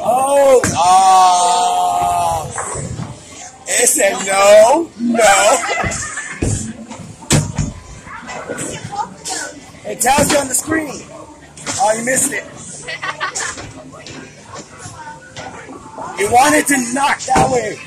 Oh. Ah. It said no, no. It tells you on the screen. Oh, you missed it. You wanted to knock that way.